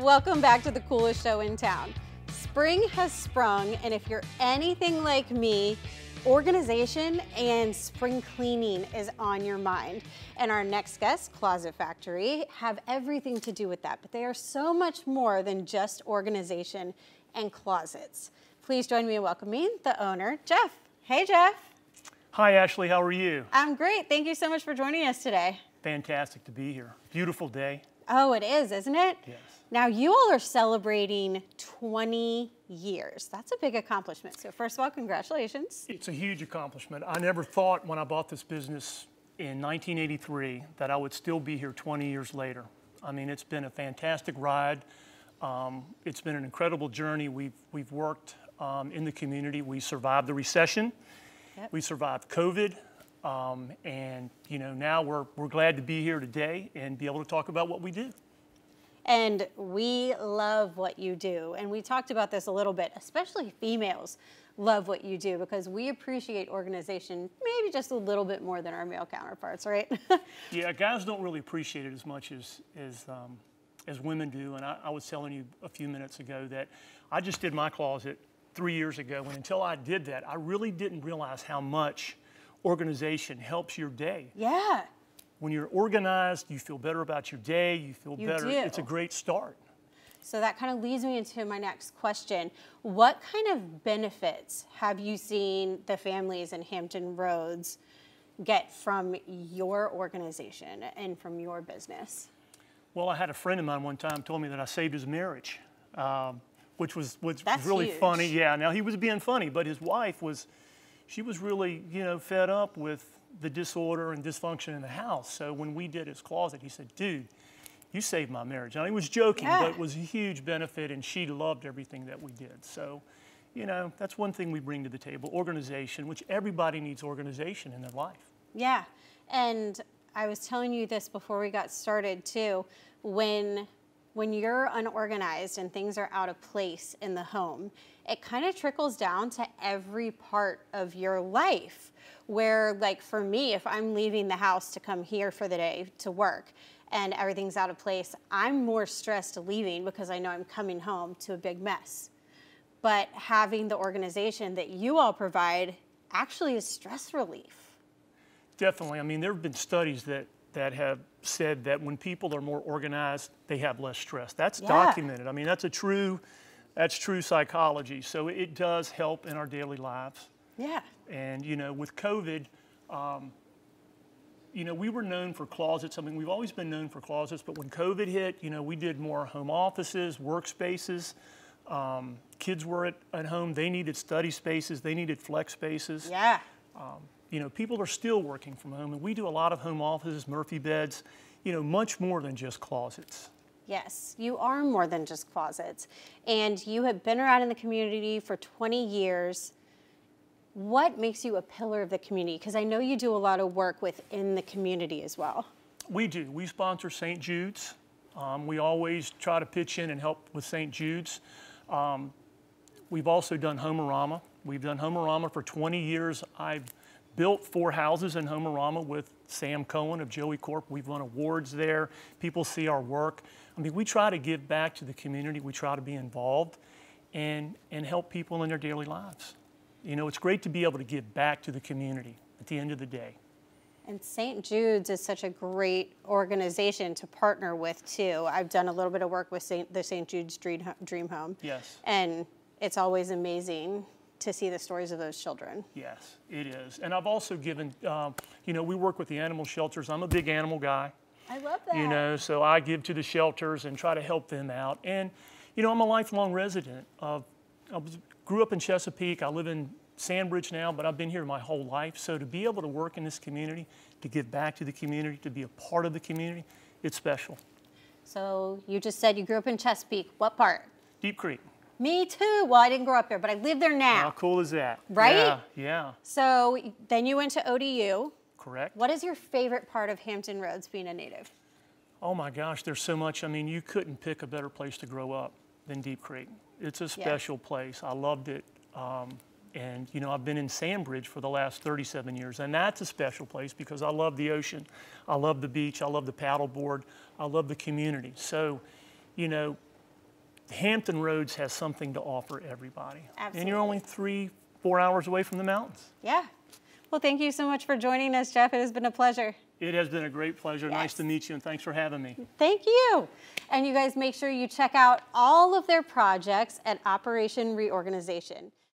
Welcome back to the coolest show in town. Spring has sprung, and if you're anything like me, organization and spring cleaning is on your mind. And our next guest, Closet Factory, have everything to do with that, but they are so much more than just organization and closets. Please join me in welcoming the owner, Jeff. Hey, Jeff. Hi, Ashley. How are you? I'm great. Thank you so much for joining us today. Fantastic to be here. Beautiful day. Oh, it is, isn't it? Yes. Now, you all are celebrating 20 years. That's a big accomplishment. So, first of all, congratulations. It's a huge accomplishment. I never thought when I bought this business in 1983 that I would still be here 20 years later. I mean, it's been a fantastic ride. Um, it's been an incredible journey. We've, we've worked um, in the community. We survived the recession. Yep. We survived COVID. Um, and, you know, now we're, we're glad to be here today and be able to talk about what we do. And we love what you do. And we talked about this a little bit, especially females love what you do because we appreciate organization maybe just a little bit more than our male counterparts, right? yeah, guys don't really appreciate it as much as, as, um, as women do. And I, I was telling you a few minutes ago that I just did my closet three years ago. And until I did that, I really didn't realize how much organization helps your day. Yeah. When you're organized, you feel better about your day, you feel You better. do. It's a great start. So that kind of leads me into my next question. What kind of benefits have you seen the families in Hampton Roads get from your organization and from your business? Well, I had a friend of mine one time told me that I saved his marriage, um, which was which That's was really huge. funny. Yeah, now he was being funny, but his wife was, she was really you know fed up with the disorder and dysfunction in the house. So when we did his closet, he said, "Dude, you saved my marriage." Now he was joking, Yeah. but it was a huge benefit, and she loved everything that we did. So. You know, that's one thing we bring to the table organization, which everybody needs organization in their life. Yeah. And I was telling you this before we got started too. When when you're unorganized and things are out of place in the home, it kind of trickles down to every part of your life. Where like for me, if I'm leaving the house to come here for the day to work and everything's out of place, I'm more stressed leaving because I know I'm coming home to a big mess. But having the organization that you all provide actually is stress relief. Definitely. I mean, there have been studies that, that have said that when people are more organized, they have less stress. That's Yeah. documented. I mean, that's a true, that's true psychology. So it does help in our daily lives. Yeah. And, you know, with COVID, um, you know, we were known for closets. I mean, we've always been known for closets, but when COVID hit, you know, we did more home offices, workspaces. Um, kids were at, at home. They needed study spaces. They needed flex spaces Yeah. You know, people are still working from home, and we do a lot of home offices, Murphy beds, you know, much more than just closets. Yes, you are more than just closets. And you have been around in the community for 20 years. What makes you a pillar of the community? Because I know you do a lot of work within the community as well. We do. We sponsor St. Jude's. Um, we always try to pitch in and help with St. Jude's. Um, we've also done Home-A-Rama. We've done Home-A-Rama for 20 years. I've built four houses in Home-A-Rama with Sam Cohen of Joey Corp. We've won awards there. People see our work. I mean, we try to give back to the community. We try to be involved and, and help people in their daily lives. You know, it's great to be able to give back to the community at the end of the day. And St. Jude's is such a great organization to partner with too. I've done a little bit of work with Saint, the St. Jude's Dream, Dream Home. Yes. And it's always amazing to see the stories of those children. Yes, it is. And I've also given, um, you know, we work with the animal shelters. I'm a big animal guy, I love that. you know, so I give to the shelters and try to help them out. And, you know, I'm a lifelong resident of, I was, grew up in Chesapeake. I live in Sandbridge now, but I've been here my whole life. So to be able to work in this community, to give back to the community, to be a part of the community, it's special. So you just said you grew up in Chesapeake. What part? Deep Creek. Me too. Well, I didn't grow up there, but I live there now. How cool is that? Right? Yeah, yeah, So then you went to ODU. correct. What is your favorite part of Hampton Roads being a native? Oh my gosh, there's so much. I mean, you couldn't pick a better place to grow up than Deep Creek. It's a special place. I loved it. Um, and, you know, I've been in Sandbridge for the last 37 years, and that's a special place because I love the ocean. I love the beach. I love the paddleboard. I love the community. So, you know, Hampton Roads has something to offer everybody. And you're only three, four hours away from the mountains. Yeah. Well, thank you so much for joining us, Jeff. It has been a pleasure. It has been a great pleasure. Nice to meet you, and thanks for having me. Thank you. And you guys make sure you check out all of their projects at Operation Reorganization.